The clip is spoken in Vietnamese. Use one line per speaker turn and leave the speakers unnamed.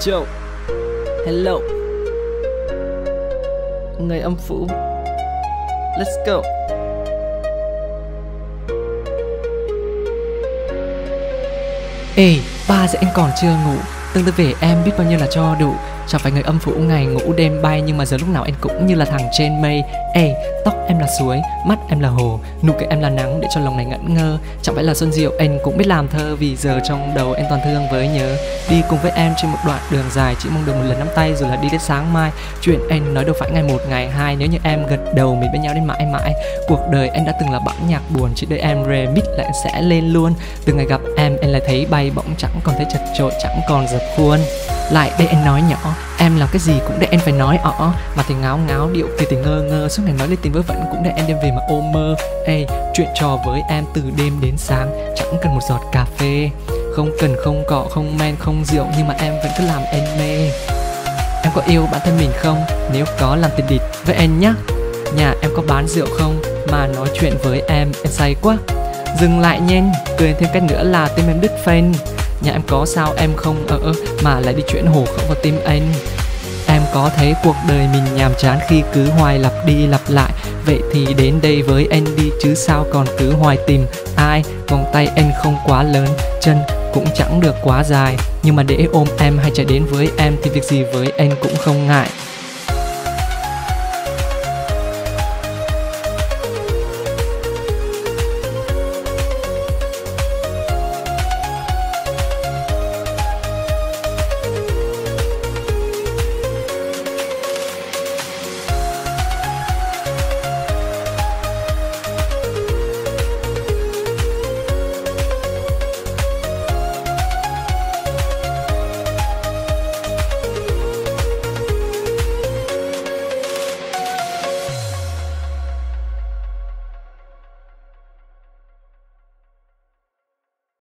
Joe Hello. Người âm phủ. Let's go. Ê, ba giờ anh còn chưa ngủ? Tương tư về em biết bao nhiêu là cho đủ. Chẳng phải người âm phủ ngày ngủ đêm bay Nhưng mà giờ lúc nào em cũng như là thằng trên mây. Ê, tóc em là suối, mắt em là hồ Nụ cười em là nắng để cho lòng này ngẩn ngơ. Chẳng phải là xuân diệu em cũng biết làm thơ Vì giờ trong đầu em toàn thương với nhớ. Đi cùng với em trên một đoạn đường dài Chỉ mong được một lần nắm tay rồi là đi đến sáng mai. Chuyện em nói đâu phải ngày một ngày hai Nếu như em gật đầu mình bên nhau đến mãi mãi. Cuộc đời em đã từng là bản nhạc buồn Chỉ đợi em remix lại sẽ lên luôn. Từ ngày gặp em em lại thấy bay bỗng Chẳng còn thấy chật trội chẳng còn dập khuôn. Lại đây em nói nhỏ Em làm cái gì cũng để em phải nói ờ, ờ. Mà thì ngáo ngáo điệu thì thì ngơ ngơ. Suốt ngày nói lên tiếng vớ vẩn cũng để em đem về mà ôm mơ. Ê, chuyện trò với em từ đêm đến sáng, Chẳng cần một giọt cà phê. Không cần không cọ, không men, không rượu, Nhưng mà em vẫn cứ làm em mê. Em có yêu bản thân mình không? Nếu có, làm tình địch với em nhá. Nhà em có bán rượu không? Mà nói chuyện với em em say quá. Dừng lại nhanh Cười thêm cách nữa là tim em đứt phanh Nhà em có sao em không ở Mà lại đi chuyển hồ không vào tim anh. Em có thấy cuộc đời mình nhàm chán khi cứ hoài lặp đi lặp lại. Vậy thì đến đây với anh đi chứ sao còn cứ hoài tìm ai. Vòng tay anh không quá lớn, chân cũng chẳng được quá dài. Nhưng mà để ôm em hay chạy đến với em thì việc gì với anh cũng không ngại.